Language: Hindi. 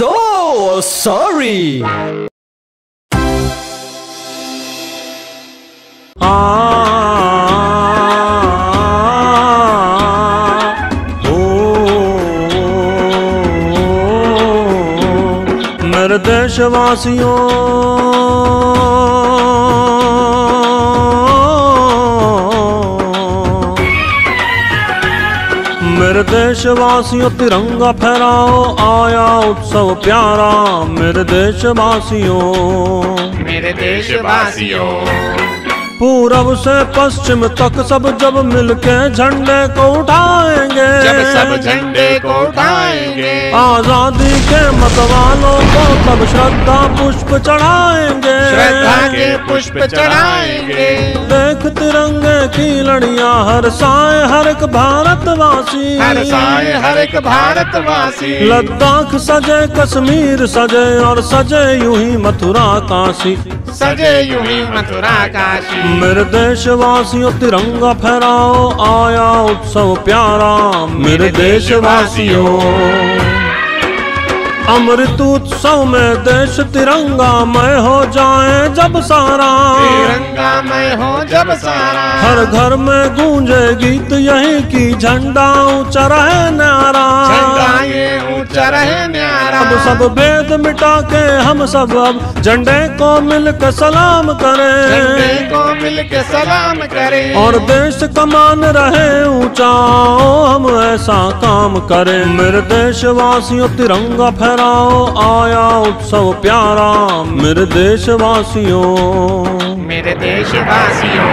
so sorry. मेरे देशवासियों मेरे देशवासियों तिरंगा फहराओ आया उत्सव प्यारा। मेरे देशवासियों मेरे देशवासियों। पूरब से पश्चिम तक सब जब मिलके झंडे को उठाएँगे। जब सब झंडे को उठाएँगे आज़ादी के मतवालों को तब श्रद्धा पुष्प चढ़ाएँगे। श्रद्धा के पुष्प चढ़ाएँगे। देख तिरंगे की लड़िया हर साय हर एक भारतवासी। हर साए हर एक भारतवासी। लद्दाख सजे कश्मीर सजे और सजे यू ही मथुरा काशी। सजे यू ही मथुरा काशी। मेरे देशवासियों तिरंगा फहराओ आया उत्सव प्यारा। मेरे देशवासियों। अमृत उत्सव में देश तिरंगा मय हो जाए जब सारा। तिरंगा मय हो जब सारा। हर घर में गूंजे गीत यही की झंडा ऊँचा रहे नारा। झंडा ये ऊँचा रहे अब सब भेद मिटा के हम सब अब झंडे को मिलकर सलाम झंडे करें को मिल के सलाम करें। और देश कमान रहे ऊँचा हम ऐसा काम करें। मेरे देशवासियों तिरंगा फहराओ आया उत्सव प्यारा। मेरे देशवासियों मेरे देशवासियों